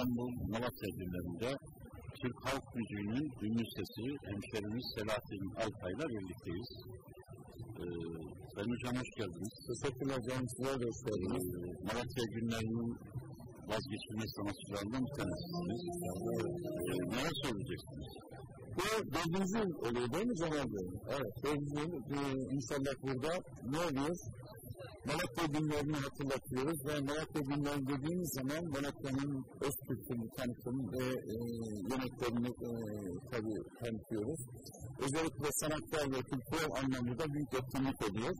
İstanbul Malatya günlerinde Türk Halk Müziği'nin ünlü sesi hemşerimiz Selahattin Altay'la birlikteyiz. Ee, Sayın Hocam hoş geldiniz. Teşekkürler hocam. Size de hoş geldiniz. Ee, Malatya günlerinin vazgeçilmez sanatçılarından bir tanesisiniz. Ee, neler söyleyeceksiniz? Bu dördüncü yıl oluyor değil mi Cemal Bey? Evet, dördüncü yıl. Ee, inşallah burada ne oluyor? Malatya günlerini hatırlatıyoruz ve Malatya günleri dediğimiz zaman Malatya'nın öz kültürünü tanıtım ve e, yemeklerini e, tabii tanıtıyoruz. Özellikle sanatsal ve kültürel anlamda büyük etkinlik ediyor.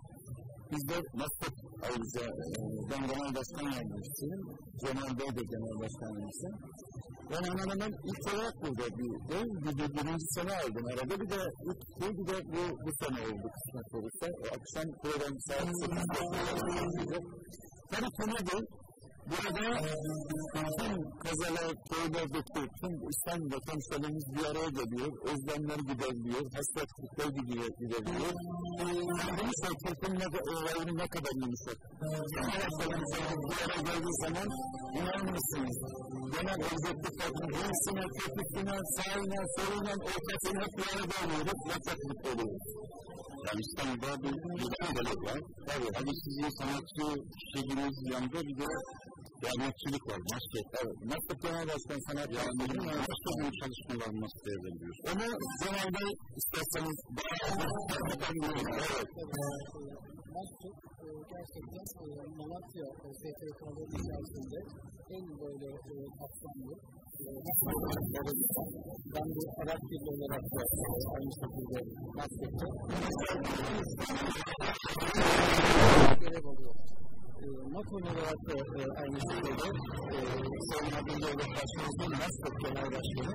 Biz de maskot ayrıca e, ben genel başkan yardımcısıyım. Cemal Bey de genel başkanımızı. Ben hemen hemen ilk olarak burada bir değil, bir, bir birinci sene aldım arada. Bir de ilk değil, bir de bu, bu sene oldu kısmet olursa. O akşam program saat 8'de Tabii konu değil. Burada tüm kazalar, köylerdeki tüm İstanbul vatandaşlarımız bir araya geliyor. Özlemler gideriliyor, hasretlikler gideriliyor. Bunu toplum ne, olayını ne kadar yumuşak. Vatandaşlarımız bir araya geldiği zaman inanır mısınız? Genel özellikle toplum iyisine, kötüsüne, sağına, soluna, ortasına hep bir arada oluyoruz mutlu oluyoruz. Yani İstanbul'da bir liderlik var. Tabii. Hani sizin sanatçı kişiliğiniz yanında bir de dernekçilik var, masket. Evet, masket genel başkan sanat yardımcının başka bir çalışmalarını nasıl değerlendiriyorsunuz? Onu Bey isterseniz Evet. Masket gerçekten Malatya STK'ları içerisinde en böyle kapsamlı ben bir Arap dili olarak da aynı şekilde maskette görev alıyorum. Makon olarak da aynı şekilde Sayın Abdülhamid Başkanımızın Masket Genel Başkanı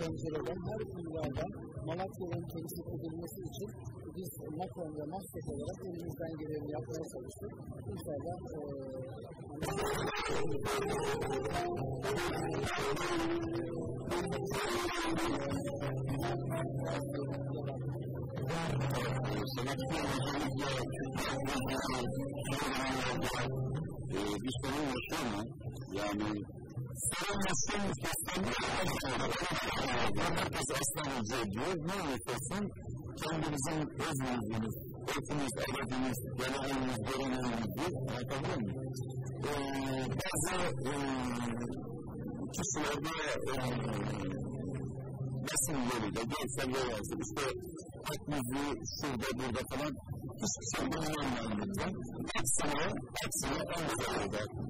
pencereden her kulvardan Malatya'nın temsil edilmesi için biz Macron ve Masket olarak elimizden geleni yapmaya çalıştık. İnşallah bir sorun yaşıyor mu? Yani sarılmasın müstesnanı herkes aslan diyor. Ne olursa kendimizin öz yüzümüz, etimiz, adetimiz, geleneğimiz, göreneğimizdir. Anlatabiliyor muyum? Ee, bazı e, kişilerde e, basın yoluyla, görseller yazdı. İşte halk müziği şurada, burada falan hiçbir şey bilmiyorum lütfen. Aksine, aksine en güzel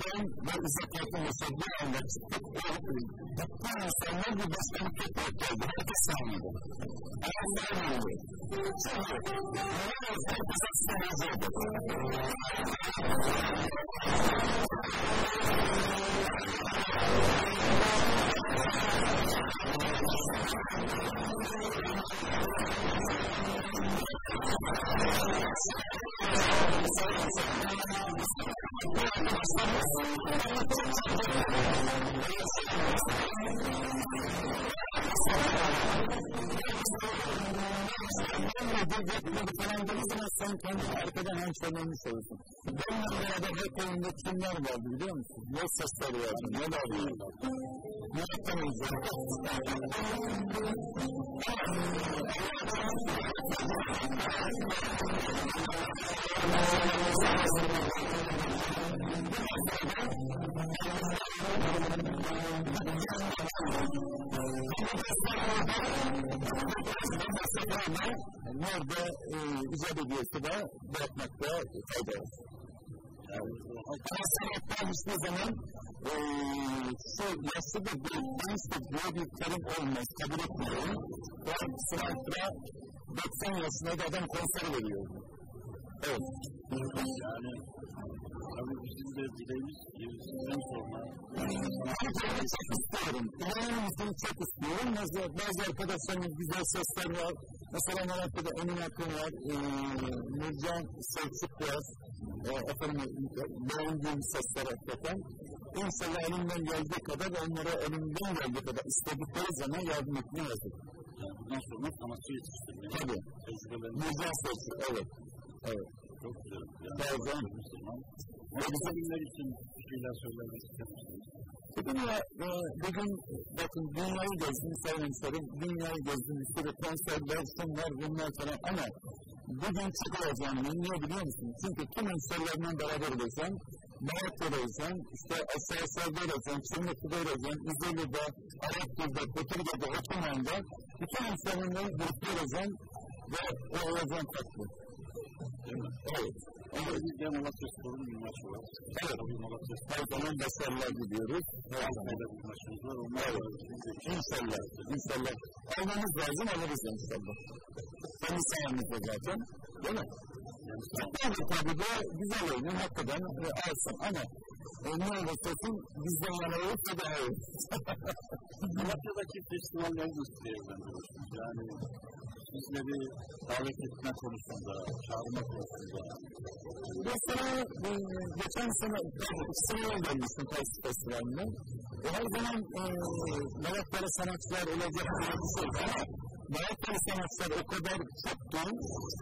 ben ve İzzet Yakın mesela bir anda çıktık. Bütün insanlar bir başkanı toprak geldi. Herkes sahnede. Ama sahnede. Çünkü ne olursa herkes sahnede. sen kendi hemşehrilerini soruyorsun. Benimle beraber hep oyunda kimler vardı biliyor musun? Ne sesleri vardı, ne vardı? Ne yaptınız? Nerede e, icap ediyorsa da bırakmakta fayda var. Sanatlar hiçbir zaman e, şu yaşlı da bir gençlik diye bir terim olmaz. Kabul etmiyorum. Ben sınavda 90 yaşında adam konser veriyor. Evet. Yani tabii bizim de dileğimiz sizden çok istiyorum. İnanır mısın çok istiyorum. Bazı, bazı arkadaşlarımız güzel sesler var. Mesela Malatya'da Emin Akın var. E, Nurcan Selçuk var. E, efendim, beğendiğim sesler hakikaten. İnşallah elimden geldiği kadar onlara elimden geldiği kadar istedikleri zaman yardım etmeye hazır. yani bundan sonra sanatçı yetiştirmek. Tabii. Tecrübelerimiz Nurcan Selçuk, evet. Evet. çok güzel. Yani Bazen. Ve bize için bir şeyler söylemek ister misiniz? Bugün ya, e, bugün bakın dünyayı gezdim sayın dünyayı gezdim, bir sürü konserler, şunlar, bunlar falan ama bugün çok heyecanlıyım, niye biliyor musun? Çünkü tüm hemşerilerimle beraber olacağım, Malatya'da olacağım, işte sağda olacağım, Çırnaklı'da olacağım, İzoli'de, Arapgül'de, Koturga'da, Otoman'da, bütün hemşerilerimle birlikte olacağım ve o olacağım tatlı. Evet. Ama bir de Malatya Spor'un bir maçı var. Evet. Malatya Her zaman başarılar diliyoruz. Her zaman. Bir maçımız var. Onlar Evet. İnşallah, inşallah. Almamız lazım, alırız inşallah. Kendi sayemizde zaten, değil mi? Tabii tabii de güzel oyunun hakikaten e, alsın ama e, ne olursa olsun bizden yana olursa daha iyi. Malatya'daki festivalleri nasıl değerlendiriyorsunuz? Yani sizleri davet etme konusunda, çağırma konusunda. Mesela e, geçen sene, oldu olmuştum Kayısı Festivali'ne. E, her zaman e, Malatya'da sanatçılar olacak diye bir şey ama Malatya'da sanatçılar o kadar çoktu,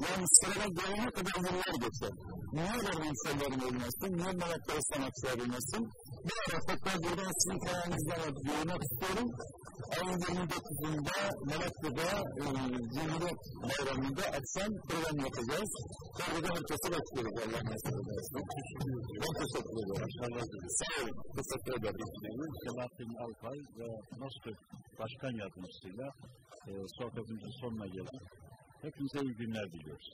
yani sırada gelene kadar yıllar geçer. Niye benim insanlarım olmasın, niye Malatya'da sanatçılar olmasın? Bir ara tekrar buradan sizin kanalınızdan duyurmak istiyorum. Ayın 29'unda Malatya'da e, Cumhuriyet Bayramı'nda akşam program yapacağız. Orada herkese bekliyoruz Allah nasip ederse. Ben teşekkür ederim. Sağ olun. Teşekkür ederim. Selahattin Alpay ve NOSPEK Başkan Yardımcısıyla e, sohbetimizin sonuna geldik. Hepinize iyi günler diliyoruz.